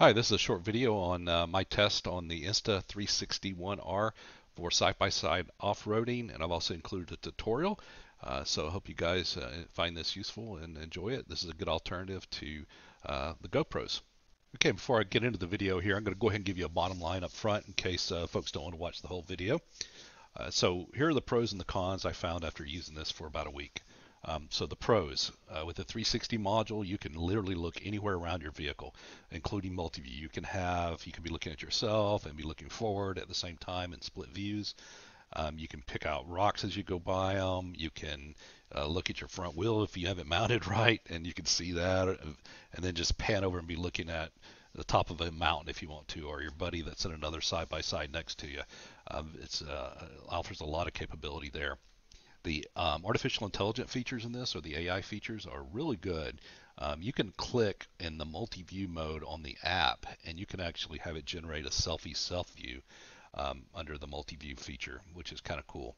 Hi, this is a short video on uh, my test on the Insta360 One R for side-by-side off-roading, and I've also included a tutorial. Uh, so I hope you guys uh, find this useful and enjoy it. This is a good alternative to uh, the GoPros. Okay, before I get into the video here, I'm going to go ahead and give you a bottom line up front in case uh, folks don't want to watch the whole video. Uh, so here are the pros and the cons I found after using this for about a week. Um, so the pros, uh, with the 360 module, you can literally look anywhere around your vehicle, including multi-view. You can have, you can be looking at yourself and be looking forward at the same time in split views. Um, you can pick out rocks as you go by them. You can uh, look at your front wheel if you have it mounted right, and you can see that, and then just pan over and be looking at the top of a mountain if you want to, or your buddy that's in another side by side next to you. Um, it's uh, offers a lot of capability there. The um, artificial intelligent features in this, or the AI features, are really good. Um, you can click in the multi-view mode on the app, and you can actually have it generate a selfie self view um, under the multi-view feature, which is kind of cool.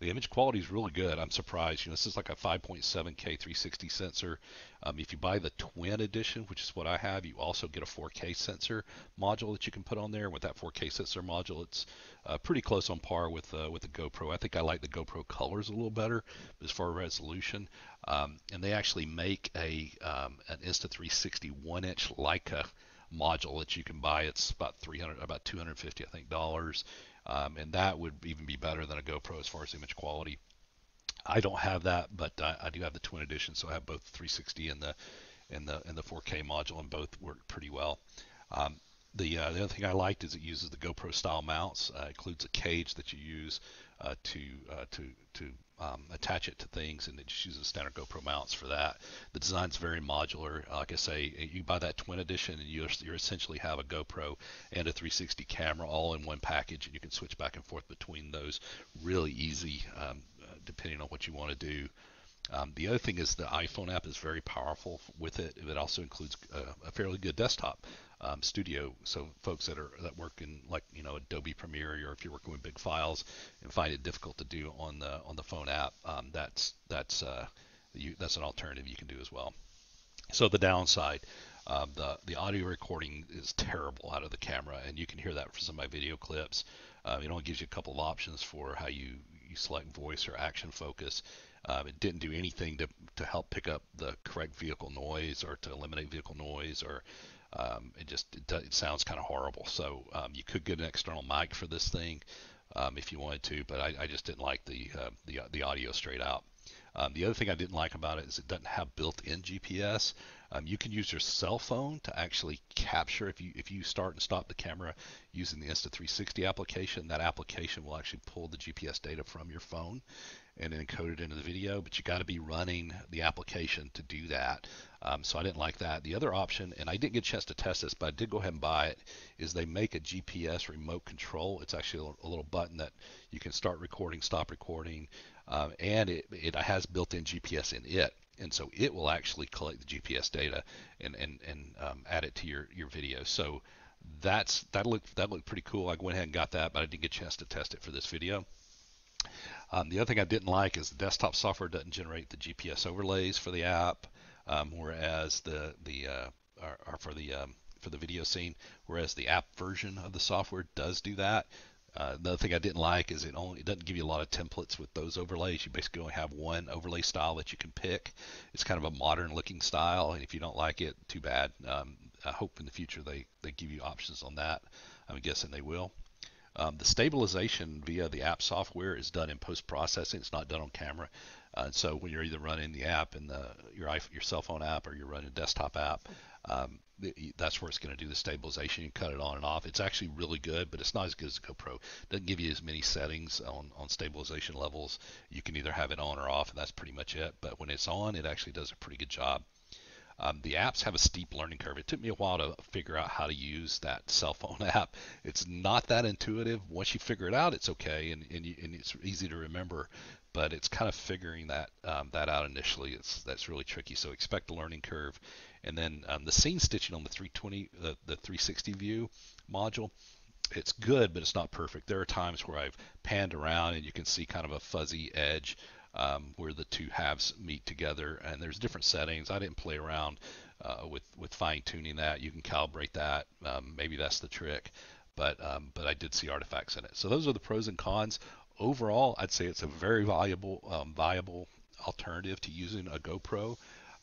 The image quality is really good. I'm surprised. You know, this is like a 5.7K 360 sensor. Um, if you buy the Twin edition, which is what I have, you also get a 4K sensor module that you can put on there. With that 4K sensor module, it's uh, pretty close on par with uh, with the GoPro. I think I like the GoPro colors a little better as far as resolution. Um, and they actually make a um, an Insta360 one-inch Leica module that you can buy. It's about 300, about 250, I think, dollars um, and that would even be better than a GoPro as far as image quality. I don't have that, but I, I do have the Twin Edition, so I have both 360 and the and the and the 4K module, and both work pretty well. Um, the uh, the other thing I liked is it uses the GoPro style mounts. Uh, includes a cage that you use uh, to uh, to to um, attach it to things, and it just uses standard GoPro mounts for that. The design's very modular. Like I say, you buy that Twin Edition, and you you essentially have a GoPro and a 360 camera all in one package, and you can switch back and forth between those really easy, um, uh, depending on what you want to do. Um, the other thing is the iPhone app is very powerful with it. It also includes a, a fairly good desktop um, studio. So folks that are that work in like you know Adobe Premiere or if you're working with big files and find it difficult to do on the on the phone app, um, that's that's uh, you, that's an alternative you can do as well. So the downside, um, the the audio recording is terrible out of the camera, and you can hear that from some of my video clips. Uh, it only gives you a couple of options for how you you select voice or action focus. Um, it didn't do anything to, to help pick up the correct vehicle noise or to eliminate vehicle noise or um, it just it, it sounds kind of horrible. So um, you could get an external mic for this thing um, if you wanted to, but I, I just didn't like the uh, the the audio straight out. Um, the other thing I didn't like about it is it doesn't have built-in GPS. Um, you can use your cell phone to actually capture if you if you start and stop the camera using the Insta360 application. That application will actually pull the GPS data from your phone and encode it into the video. But you got to be running the application to do that. Um, so I didn't like that. The other option, and I didn't get a chance to test this, but I did go ahead and buy it, is they make a GPS remote control. It's actually a, a little button that you can start recording, stop recording, um, and it, it has built-in GPS in it and so it will actually collect the GPS data and and and um, add it to your your video. So that's that looked that looked pretty cool. I went ahead and got that, but I didn't get a chance to test it for this video. Um, the other thing I didn't like is the desktop software doesn't generate the GPS overlays for the app, um, whereas the the uh, are, for the um, for the video scene, whereas the app version of the software does do that. Uh, the other thing I didn't like is it only it doesn't give you a lot of templates with those overlays. You basically only have one overlay style that you can pick. It's kind of a modern looking style, and if you don't like it, too bad. Um, I hope in the future they, they give you options on that. I'm guessing they will. Um, the stabilization via the app software is done in post processing. It's not done on camera. Uh, so when you're either running the app in the your your cell phone app or you're running a desktop app, um, that's where it's going to do the stabilization. You cut it on and off. It's actually really good, but it's not as good as the GoPro. It doesn't give you as many settings on, on stabilization levels. You can either have it on or off, and that's pretty much it. But when it's on, it actually does a pretty good job. Um, the apps have a steep learning curve. It took me a while to figure out how to use that cell phone app. It's not that intuitive. Once you figure it out, it's okay and, and, you, and it's easy to remember. But it's kind of figuring that um, that out initially. It's that's really tricky. So expect the learning curve. And then um, the scene stitching on the 320, the, the 360 view module, it's good, but it's not perfect. There are times where I've panned around and you can see kind of a fuzzy edge um, where the two halves meet together. And there's different settings. I didn't play around uh, with with fine tuning that. You can calibrate that. Um, maybe that's the trick. But um, but I did see artifacts in it. So those are the pros and cons. Overall, I'd say it's a very valuable um, viable alternative to using a GoPro.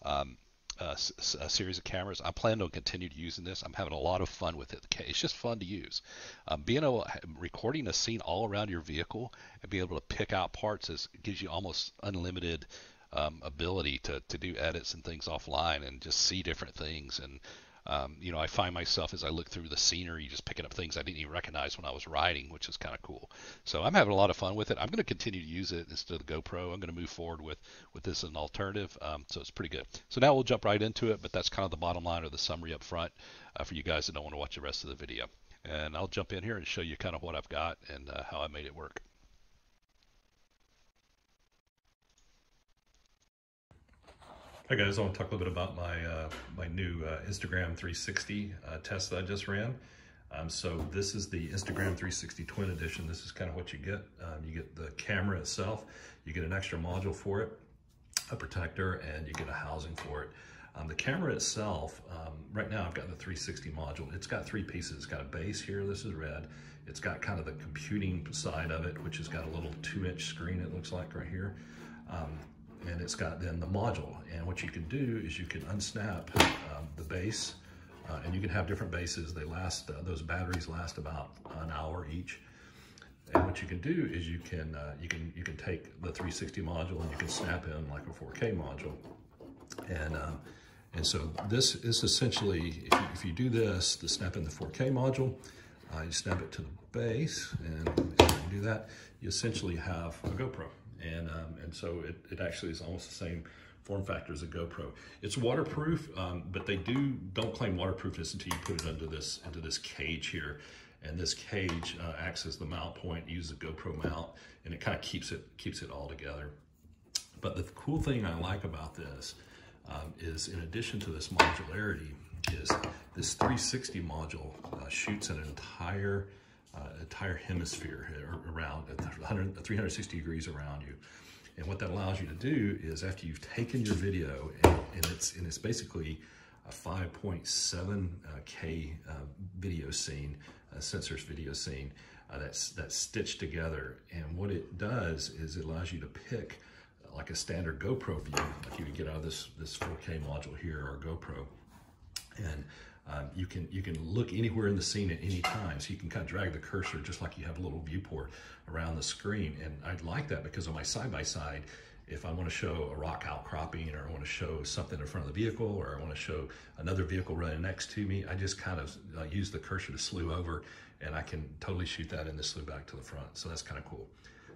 Um, a, a, series of cameras. I plan on continue using this. I'm having a lot of fun with it. It's just fun to use. Um, being able recording a scene all around your vehicle and being able to pick out parts is gives you almost unlimited um, ability to, to do edits and things offline and just see different things. And, um, you know, I find myself as I look through the scenery just picking up things I didn't even recognize when I was riding, which is kind of cool. So I'm having a lot of fun with it. I'm going to continue to use it instead of the GoPro. I'm going to move forward with, with this as an alternative. Um, so it's pretty good. So now we'll jump right into it, but that's kind of the bottom line or the summary up front uh, for you guys that don't want to watch the rest of the video. And I'll jump in here and show you kind of what I've got and uh, how I made it work. Hi guys, I want to talk a little bit about my uh, my new uh, Instagram 360 uh, test that I just ran. Um, so this is the Instagram 360 Twin Edition. This is kind of what you get. Um, you get the camera itself, you get an extra module for it, a protector, and you get a housing for it. Um, the camera itself, um, right now I've got the 360 module. It's got three pieces. It's got a base here, this is red. It's got kind of the computing side of it, which has got a little two inch screen it looks like right here. Um, and it's got then the module. And what you can do is you can unsnap um, the base uh, and you can have different bases. They last, uh, those batteries last about an hour each. And what you can do is you can, uh, you can, you can take the 360 module and you can snap in like a 4K module. And, um, and so this is essentially, if you, if you do this, the snap in the 4K module, uh, you snap it to the base and, do that, you essentially have a GoPro and um, and so it, it actually is almost the same form factor as a GoPro. It's waterproof, um, but they do don't claim waterproofness until you put it under this into this cage here. And this cage uh, acts as the mount point, uses a GoPro mount, and it kind of keeps it keeps it all together. But the cool thing I like about this um, is, in addition to this modularity, is this 360 module uh, shoots an entire uh, entire hemisphere around at 360 degrees around you. And what that allows you to do is after you've taken your video and, and it's and it's basically a 5.7K uh, uh, video scene, a sensors video scene uh, that's that's stitched together. And what it does is it allows you to pick uh, like a standard GoPro view, like you would get out of this this 4K module here or GoPro, and um, you can you can look anywhere in the scene at any time. So you can kind of drag the cursor just like you have a little viewport around the screen. And I'd like that because on my side-by-side, -side, if I want to show a rock outcropping or I want to show something in front of the vehicle or I want to show another vehicle running next to me, I just kind of uh, use the cursor to slew over and I can totally shoot that and then slew back to the front. So that's kind of cool.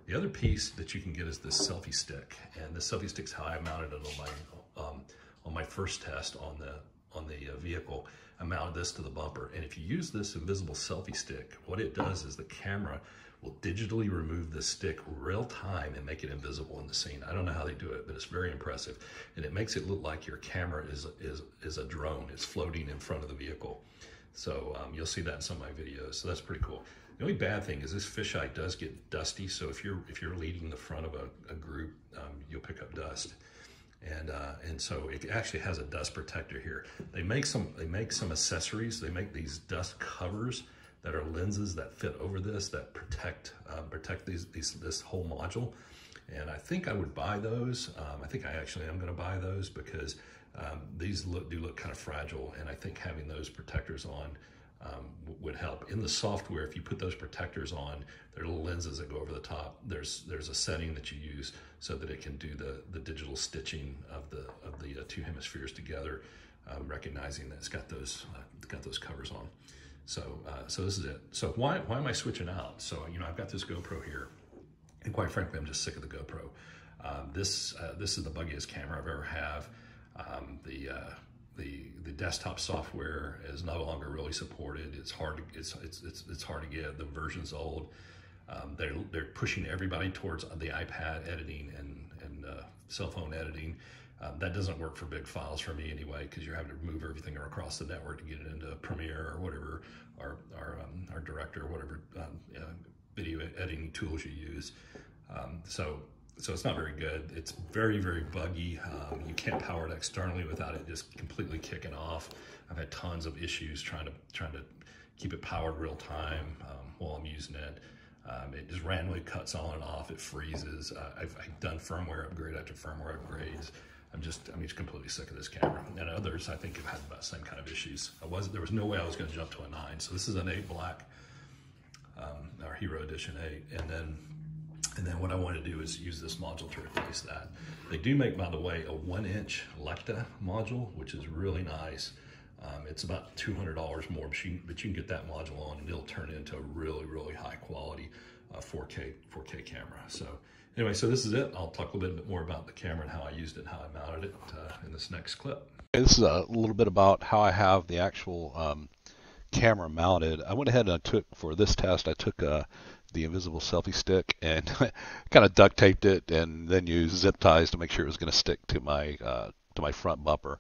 The other piece that you can get is this selfie stick. And the selfie stick's how I mounted it on my, um, on my first test on the on the uh, vehicle, I mounted this to the bumper. And if you use this invisible selfie stick, what it does is the camera will digitally remove the stick real time and make it invisible in the scene. I don't know how they do it, but it's very impressive. And it makes it look like your camera is, is, is a drone. It's floating in front of the vehicle. So um, you'll see that in some of my videos. So that's pretty cool. The only bad thing is this fisheye does get dusty. So if you're, if you're leading the front of a, a group, um, you'll pick up dust and uh, and so it actually has a dust protector here. They make some they make some accessories. They make these dust covers that are lenses that fit over this that protect uh, protect these, these this whole module. And I think I would buy those. Um, I think I actually am going to buy those because um, these look, do look kind of fragile, and I think having those protectors on um, would help. In the software, if you put those protectors on, there are little lenses that go over the top. There's there's a setting that you use so that it can do the the digital stitching of the of the uh, two hemispheres together, um, recognizing that it's got those uh, got those covers on. So uh, so this is it. So why why am I switching out? So you know I've got this GoPro here, and quite frankly I'm just sick of the GoPro. Um, this uh, this is the buggiest camera I've ever have. Um, the uh, the the desktop software is no longer really supported. It's hard to it's it's it's, it's hard to get. The version's old. Um, they're they're pushing everybody towards the iPad editing and and uh, cell phone editing. Um, that doesn't work for big files for me anyway because you're having to move everything across the network to get it into Premiere or whatever, our our um, PowerDirector, or whatever um, uh, video editing tools you use. Um, so so it's not very good. It's very, very buggy. Um, you can't power it externally without it just completely kicking off. I've had tons of issues trying to trying to keep it powered real time um, while I'm using it. Um, it just randomly cuts on and off. It freezes. Uh, I've, I've, done firmware upgrade after firmware upgrades. I'm just, I'm just completely sick of this camera. And others, I think, have had about the same kind of issues. I was, there was no way I was going to jump to a nine. So this is an eight black, um, our Hero Edition eight, and then, and then what I want to do is use this module to replace that. They do make, by the way, a one-inch Lekta module, which is really nice. Um, it's about $200 more, but you, but you, can get that module on and it'll turn into a really, really high quality uh, 4K 4K camera. So anyway, so this is it. I'll talk a little bit more about the camera and how I used it and how I mounted it uh, in this next clip. This is a little bit about how I have the actual um, camera mounted. I went ahead and I took, for this test, I took uh, the invisible selfie stick and kind of duct taped it and then used zip ties to make sure it was going to stick to my uh, to my front bumper.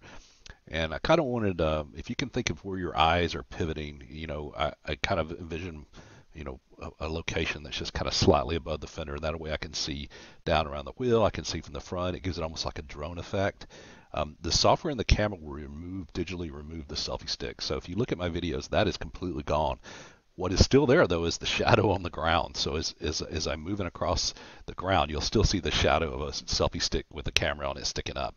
And I kind of wanted, uh, if you can think of where your eyes are pivoting, you know, I, I kind of envision, you know, a, a, location that's just kind of slightly above the fender. That way I can see down around the wheel. I can see from the front. It gives it almost like a drone effect. Um, the software in the camera will remove, digitally remove the selfie stick. So if you look at my videos, that is completely gone. What is still there though is the shadow on the ground. So as, as, as I'm moving across the ground, you'll still see the shadow of a selfie stick with the camera on it sticking up.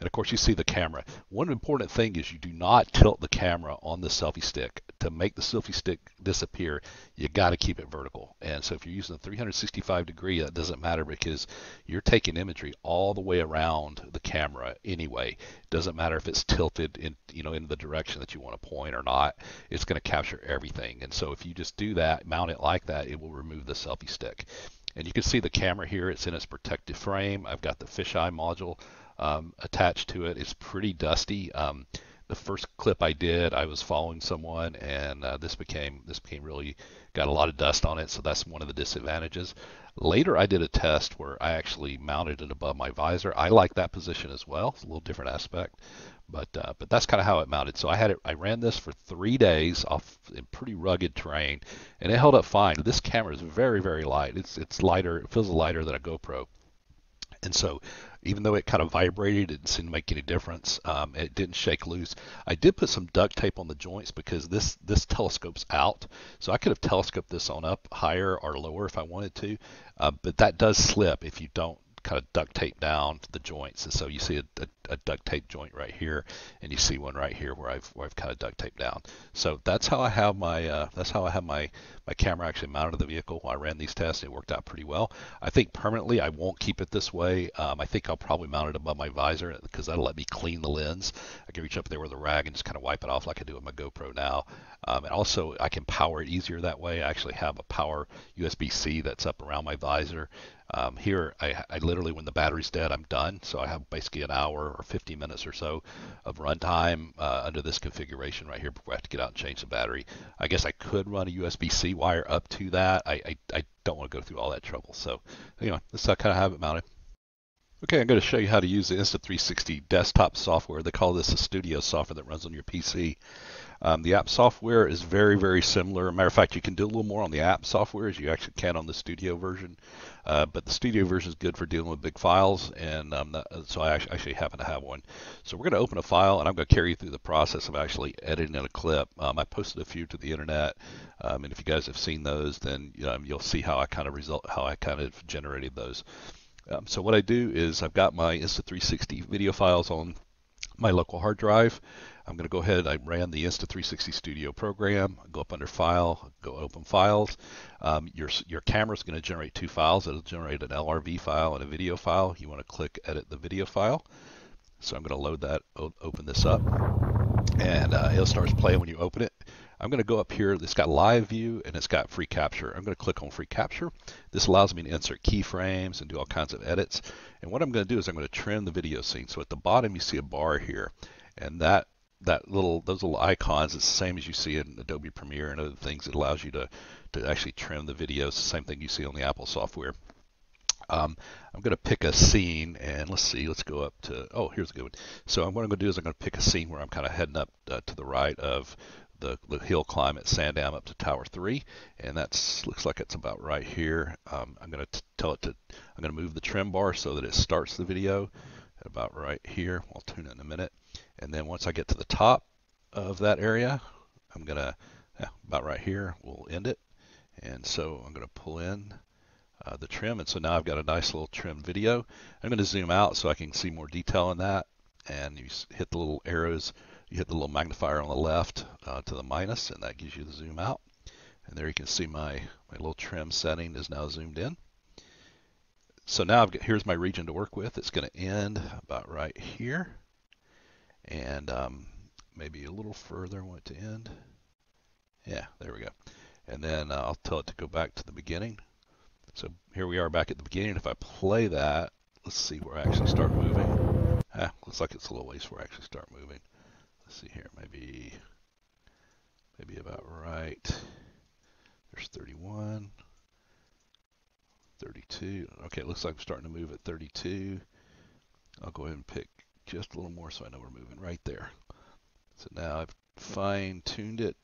And of course, you see the camera. One important thing is you do not tilt the camera on the selfie stick. To make the selfie stick disappear, you got to keep it vertical. And so if you're using a 365 degree, that doesn't matter because you're taking imagery all the way around the camera anyway. It doesn't matter if it's tilted in, you know, in the direction that you want to point or not. It's going to capture everything. And so if you just do that, mount it like that, it will remove the selfie stick. And you can see the camera here. It's in its protective frame. I've got the fisheye module um, attached to it. It's pretty dusty. Um, the first clip I did, I was following someone, and uh, this became this became really got a lot of dust on it. So that's one of the disadvantages. Later, I did a test where I actually mounted it above my visor. I like that position as well. It's a little different aspect, but uh, but that's kind of how it mounted. So I had it. I ran this for three days off in pretty rugged terrain, and it held up fine. This camera is very very light. It's it's lighter. It feels lighter than a GoPro. And so, even though it kind of vibrated, it didn't seem to make any difference. Um, it didn't shake loose. I did put some duct tape on the joints because this this telescopes out, so I could have telescoped this on up higher or lower if I wanted to. Uh, but that does slip if you don't kind of duct tape down to the joints. And so you see a, a, a, duct tape joint right here, and you see one right here where I've where I've kind of duct taped down. So that's how I have my uh, that's how I have my my camera actually mounted to the vehicle. I ran these tests; it worked out pretty well. I think permanently I won't keep it this way. Um, I think I'll probably mount it above my visor because that'll let me clean the lens. I can reach up there with a rag and just kind of wipe it off like I do with my GoPro now. Um, and also I can power it easier that way. I actually have a power USB-C that's up around my visor. Um, here, I, I, literally, when the battery's dead, I'm done. So I have basically an hour or 50 minutes or so of runtime uh, under this configuration right here before I have to get out and change the battery. I guess I could run a USB-C wire up to that. I, I, I don't want to go through all that trouble. So anyway, this is kind of have it mounted. Okay, I'm going to show you how to use the Insta360 desktop software. They call this a studio software that runs on your PC. Um, the app software is very, very similar. Matter of fact, you can do a little more on the app software as you actually can on the studio version. Uh, but the studio version is good for dealing with big files, and um, that, so I actually happen to have one. So we're going to open a file, and I'm going to carry you through the process of actually editing a clip. Um, I posted a few to the internet, um, and if you guys have seen those, then you know, you'll see how I kind of result, how I kind of generated those. Um, so what I do is I've got my Insta360 video files on my local hard drive. I'm going to go ahead. I ran the Insta360 Studio program. Go up under File, go Open Files. Um, your your camera is going to generate two files. It'll generate an LRV file and a video file. You want to click Edit the video file. So I'm going to load that, open this up, and uh, it'll start playing when you open it. I'm going to go up here. It's got live view and it's got free capture. I'm going to click on free capture. This allows me to insert keyframes and do all kinds of edits. And what I'm going to do is I'm going to trim the video scene. So at the bottom you see a bar here, and that that little those little icons it's the same as you see in Adobe Premiere and other things. It allows you to to actually trim the videos. The same thing you see on the Apple software. Um, I'm going to pick a scene and let's see, let's go up to, oh, here's a good one. So what I'm going to do is I'm going to pick a scene where I'm kind of heading up uh, to the right of the, the hill climb at Sandam up to Tower 3, and that looks like it's about right here. Um, I'm going to tell it to, I'm going to move the trim bar so that it starts the video about right here. I'll tune in a minute. And then once I get to the top of that area, I'm going to, yeah, about right here, we'll end it. And so I'm going to pull in uh, the trim. And so now I've got a nice little trim video. I'm going to zoom out so I can see more detail in that. And you hit the little arrows you hit the little magnifier on the left uh, to the minus, and that gives you the zoom out. And there you can see my, my little trim setting is now zoomed in. So now I've got, here's my region to work with. It's going to end about right here. And um, maybe a little further I want it to end. Yeah, there we go. And then uh, I'll tell it to go back to the beginning. So here we are back at the beginning. If I play that, let's see where I actually start moving. Ah, looks like it's a little ways where I actually start moving let's see here, maybe maybe about right. There's 31, 32. Okay, it looks like I'm starting to move at 32. I'll go ahead and pick just a little more so I know we're moving right there. So now I've fine-tuned it.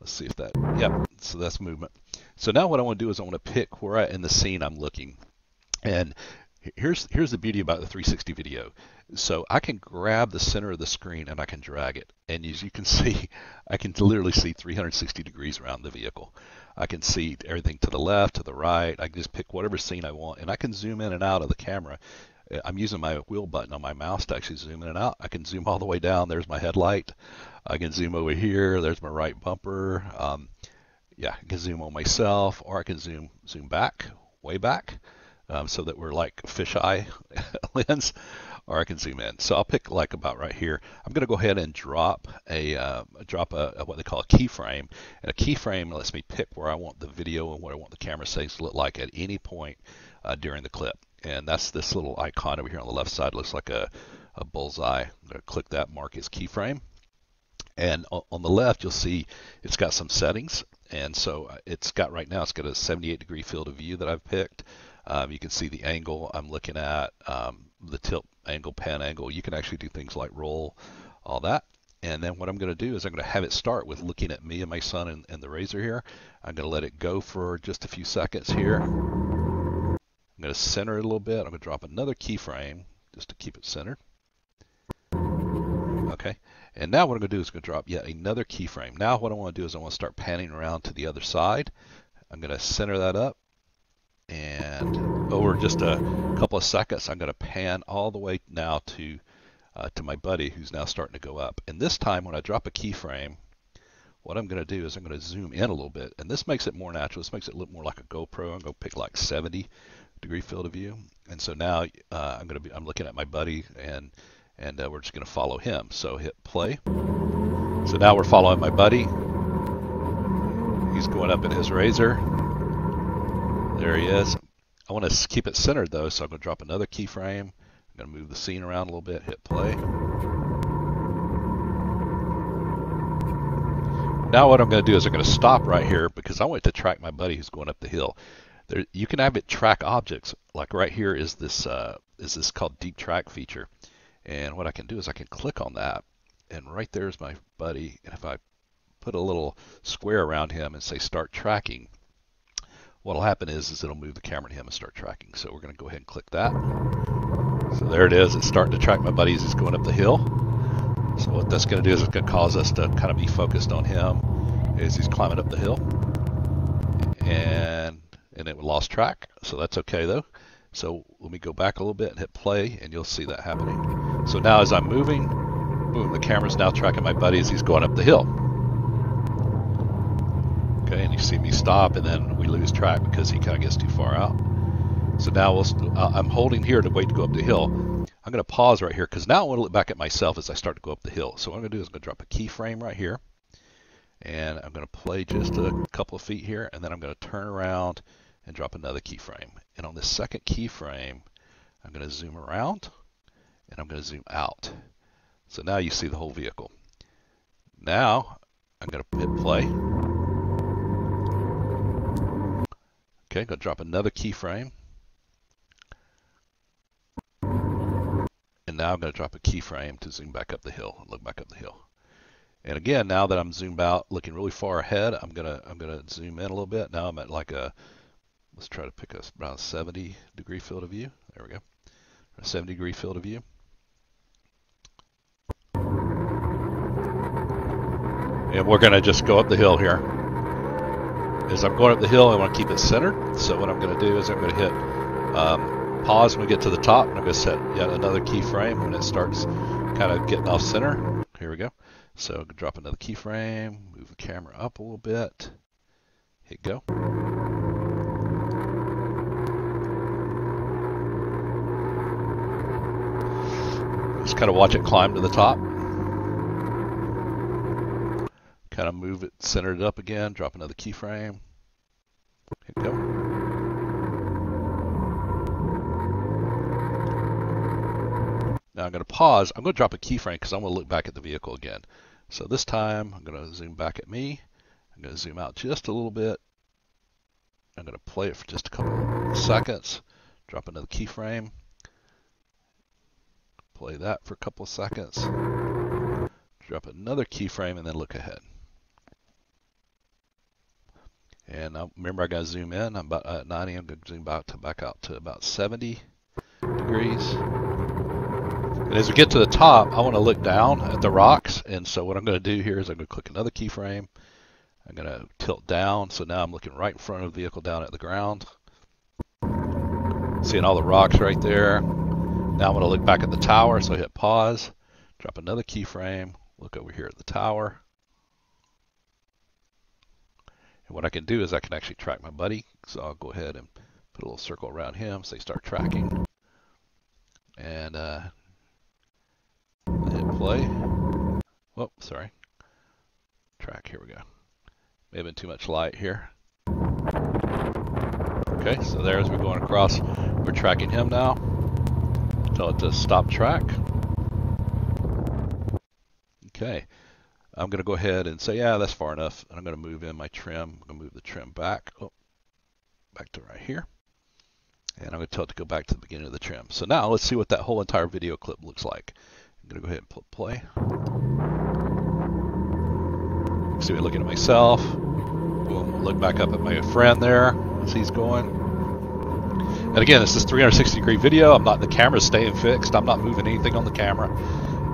Let's see if that, yep, so that's movement. So now what I want to do is I want to pick where I, in the scene I'm looking. And here's here's the beauty about the 360 video. So I can grab the center of the screen and I can drag it. And as you can see, I can literally see 360 degrees around the vehicle. I can see everything to the left, to the right. I can just pick whatever scene I want and I can zoom in and out of the camera. Uh, I'm using my wheel button on my mouse to actually zoom in and out. I can zoom all the way down. There's my headlight. I can zoom over here. There's my right bumper. Um, yeah, I can zoom on myself or I can zoom zoom back, way back um, so that we're like fisheye lens, or I can zoom in. So I'll pick like about right here. I'm going to go ahead and drop a uh, drop a, a, what they call a keyframe, and a keyframe lets me pick where I want the video and what I want the camera settings to look like at any point uh, during the clip. And that's this little icon over here on the left side. looks like a, a bullseye. I'm going to click that, mark as keyframe. And on the left, you'll see it's got some settings. And so uh, it's got right now, it's got a 78 degree field of view that I've picked. Um, you can see the angle I'm looking at, um, the tilt angle, pan angle. You can actually do things like roll, all that. And then what I'm going to do is I'm going to have it start with looking at me and my son and, and the RZR here. I'm going to let it go for just a few seconds here. I'm going to center it a little bit. I'm going to drop another keyframe just to keep it centered. Okay, and now what I'm going to do is going to drop yet another keyframe. Now what I want to do is I want to start panning around to the other side. I'm going to center that up and over just a couple of seconds, I'm going to pan all the way now to uh, to my buddy who's now starting to go up. And this time when I drop a keyframe, what I'm going to do is I'm going to zoom in a little bit. And this makes it more natural. This makes it look more like a GoPro. I'm going to pick like 70 degree field of view. And so now uh, I'm going to be, I'm looking at my buddy and, and uh, we're just going to follow him. So hit play. So now we're following my buddy. He's going up in his RZR. There he is. I want to keep it centered though, so I'm going to drop another keyframe. I'm going to move the scene around a little bit, hit play. Now what I'm going to do is I'm going to stop right here because I want to track my buddy who's going up the hill. There, you can have it track objects. Like right here is this uh, is this called deep track feature. And what I can do is I can click on that and right there's my buddy. And if I put a little square around him and say start tracking, what'll happen is, is it'll move the camera to him and start tracking. So we're going to go ahead and click that. So there it is. It's starting to track my buddy as he's going up the hill. So what that's going to do is it's going to cause us to kind of be focused on him as he's climbing up the hill. And and it lost track. So that's okay though. So let me go back a little bit and hit play and you'll see that happening. So now as I'm moving, boom, the camera's now tracking my buddy as he's going up the hill. Okay, and you see me stop, and then we lose track because he kind of gets too far out. So now we'll, uh, I'm holding here to wait to go up the hill. I'm going to pause right here because now I want to look back at myself as I start to go up the hill. So what I'm going to do is I'm going to drop a keyframe right here. And I'm going to play just a couple of feet here. And then I'm going to turn around and drop another keyframe. And on this second keyframe, I'm going to zoom around and I'm going to zoom out. So now you see the whole vehicle. Now I'm going to hit play. Okay, to drop another keyframe. And now I'm going to drop a keyframe to zoom back up the hill look back up the hill. And again, now that I'm zoomed out, looking really far ahead, I'm gonna I'm gonna zoom in a little bit. Now I'm at like a let's try to pick a around 70 degree field of view. There we go, a 70 degree field of view. And we're gonna just go up the hill here. As I'm going up the hill, I want to keep it centered. So what I'm going to do is I'm going to hit um, pause when we get to the top, and I'm going to set yet another keyframe when it starts kind of getting off center. Here we go. So drop another keyframe, move the camera up a little bit, hit go. Just kind of watch it climb to the top. Kind of move it, center it up again, drop another keyframe, hit go. Now I'm going to pause. I'm going to drop a keyframe because I'm going to look back at the vehicle again. So this time I'm going to zoom back at me. I'm going to zoom out just a little bit. I'm going to play it for just a couple seconds. Drop another keyframe. Play that for a couple seconds. Drop another keyframe and then look ahead. And now remember I got to zoom in. I'm about uh, at 90. I'm going to zoom back to back out to about 70 degrees. And as we get to the top, I want to look down at the rocks. And so what I'm going to do here is I'm going to click another keyframe. I'm going to tilt down. So now I'm looking right in front of the vehicle down at the ground. Seeing all the rocks right there. Now I'm going to look back at the tower. So I hit pause, drop another keyframe, look over here at the tower. And what I can do is I can actually track my buddy. So I'll go ahead and put a little circle around him. Say start tracking. And uh, hit play. Whoop, sorry. Track, here we go. May have been too much light here. Okay, so there as we're going across, we're tracking him now. Tell it to stop track. Okay, I'm going to go ahead and say, yeah, that's far enough. And I'm going to move in my trim. I'm going to move the trim back, oh, back to right here. And I'm going to tell it to go back to the beginning of the trim. So now let's see what that whole entire video clip looks like. I'm going to go ahead and play. See me looking at myself. Boom, look back up at my friend there as he's going. And again, this is 360 degree video. I'm not, the camera's staying fixed. I'm not moving anything on the camera.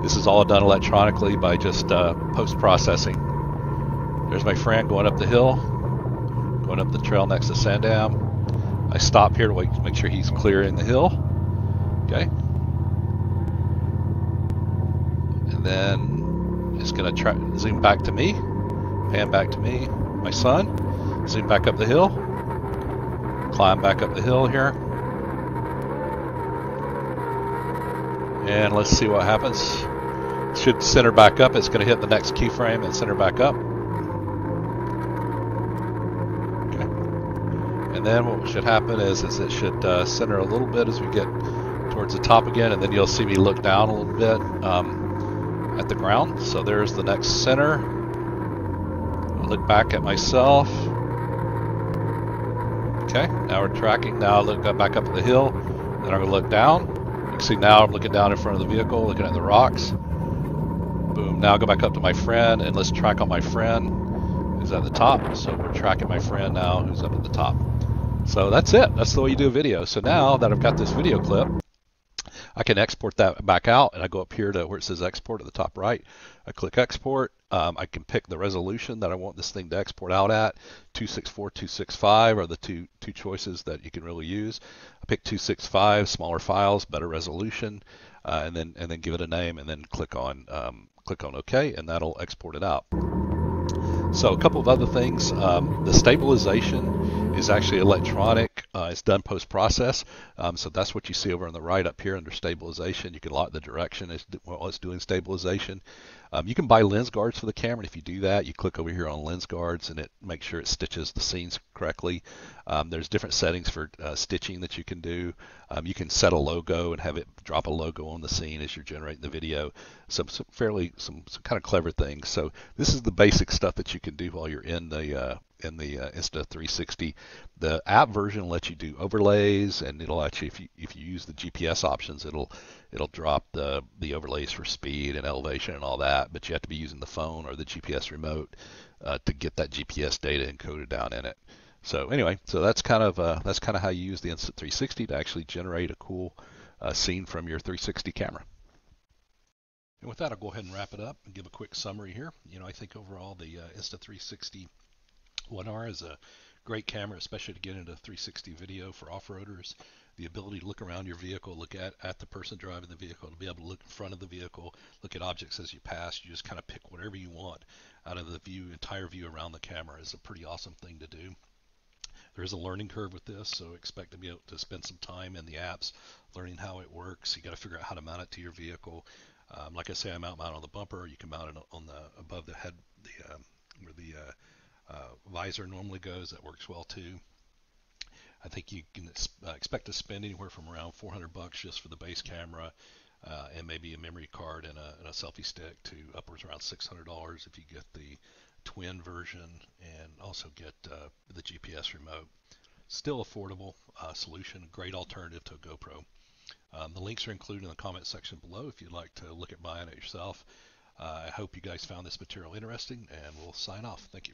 This is all done electronically by just uh, post-processing. There's my friend going up the hill, going up the trail next to Sandam. I stop here to make sure he's clear in the hill. Okay. And then it's going to zoom back to me, pan back to me, my son, zoom back up the hill, climb back up the hill here. And let's see what happens. Should center back up. It's going to hit the next keyframe and center back up. Okay. And then what should happen is, is it should uh, center a little bit as we get towards the top again, and then you'll see me look down a little bit um, at the ground. So there's the next center. I look back at myself. Okay, now we're tracking. Now I look back up the hill. Then I'm going to look down. You can see now I'm looking down in front of the vehicle, looking at the rocks. Now I'll go back up to my friend and let's track on my friend who's at the top. So we're tracking my friend now who's up at the top. So that's it. That's the way you do a video. So now that I've got this video clip, I can export that back out and I go up here to where it says export at the top right. I click export. Um, I can pick the resolution that I want this thing to export out at. 264, 265 are the two two choices that you can really use. I pick 265, smaller files, better resolution, uh, and then and then give it a name and then click on um, click on OK and that'll export it out. So a couple of other things. Um, the stabilization is actually electronic. Uh, it's done post-process. Um, so that's what you see over on the right up here under stabilization. You can lock the direction while it's doing stabilization. Um, you can buy lens guards for the camera. And if you do that, you click over here on lens guards and it makes sure it stitches the scenes correctly. Um, there's different settings for uh, stitching that you can do. Um, you can set a logo and have it drop a logo on the scene as you're generating the video. Some, some fairly, some, some kind of clever things. So this is the basic stuff that you can do while you're in the uh, in the uh, Insta360. The app version lets you do overlays, and it'll actually, if you if you use the GPS options, it'll it'll drop the the overlays for speed and elevation and all that. But you have to be using the phone or the GPS remote uh, to get that GPS data encoded down in it. So anyway, so that's kind of uh, that's kind of how you use the Insta360 to actually generate a cool uh, scene from your 360 camera. And with that, I'll go ahead and wrap it up and give a quick summary here. You know, I think overall the uh, Insta360 1R is a great camera, especially to get into 360 video for off-roaders. The ability to look around your vehicle, look at, at the person driving the vehicle, to be able to look in front of the vehicle, look at objects as you pass. You just kind of pick whatever you want out of the view, entire view around the camera is a pretty awesome thing to do. There is a learning curve with this, so expect to be able to spend some time in the apps learning how it works. You got to figure out how to mount it to your vehicle. Um, like I say, I mount mount on the bumper. You can mount it on the above the head, the um, where the uh, uh, visor normally goes. That works well too. I think you can uh, expect to spend anywhere from around 400 bucks just for the base camera, uh, and maybe a memory card and a, and a selfie stick to upwards around $600 if you get the twin version and also get uh, the GPS remote. Still affordable uh, solution, great alternative to a GoPro. Um, the links are included in the comment section below if you'd like to look at buying it yourself. Uh, I hope you guys found this material interesting, and we'll sign off. Thank you.